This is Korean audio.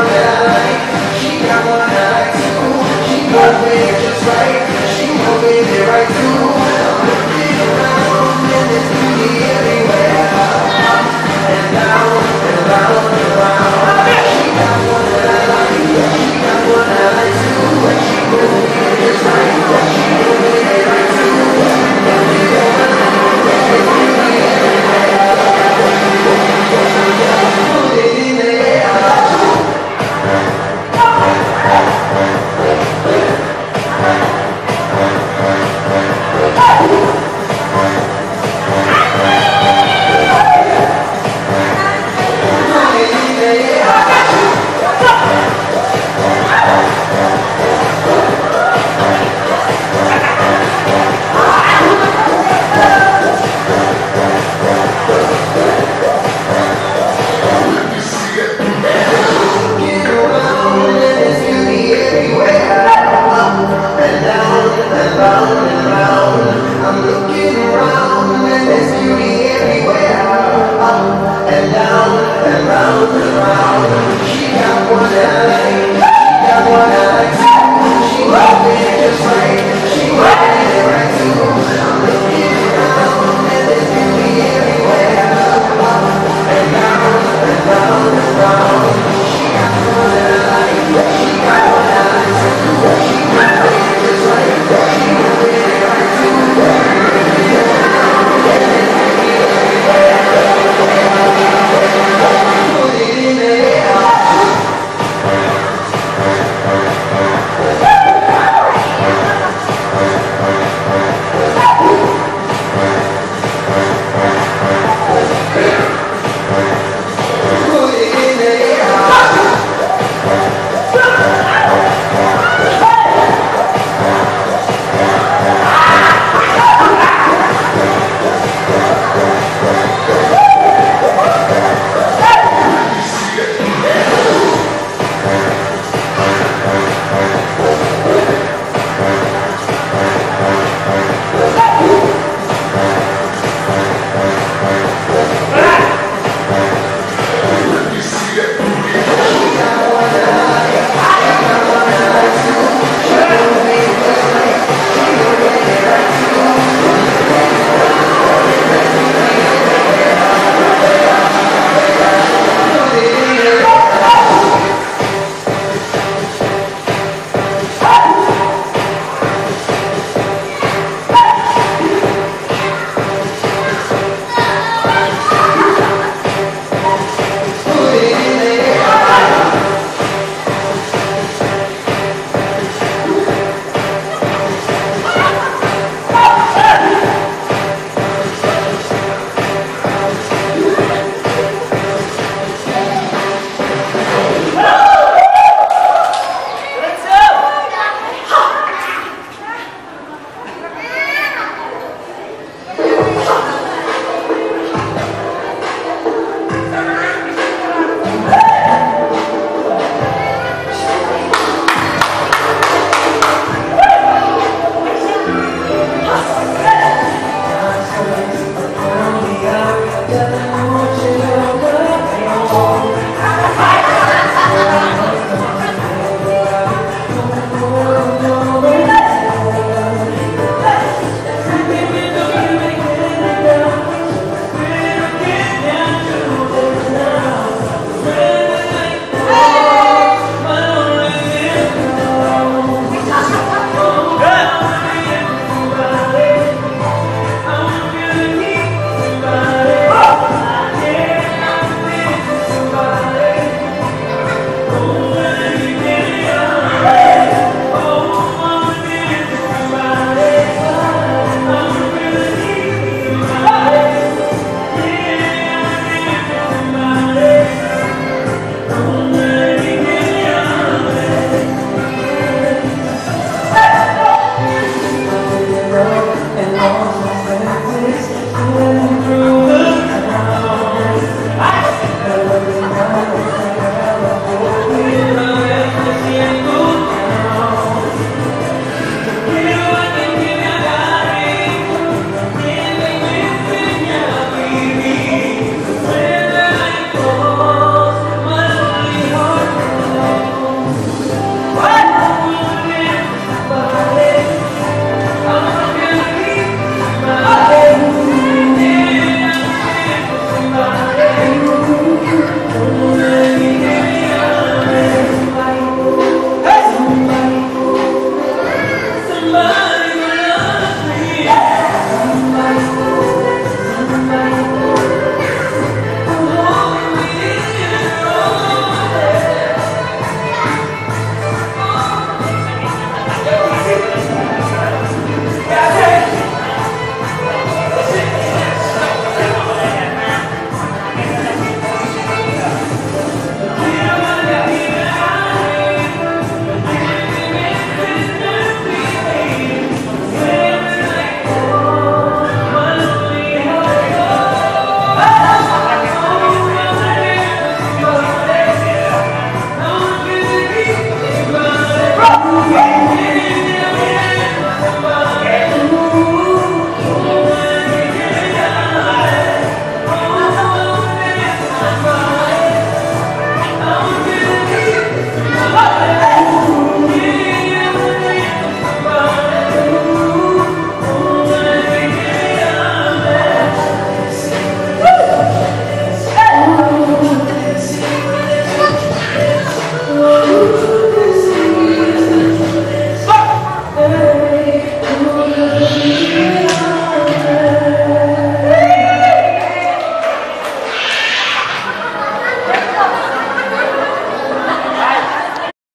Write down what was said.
원해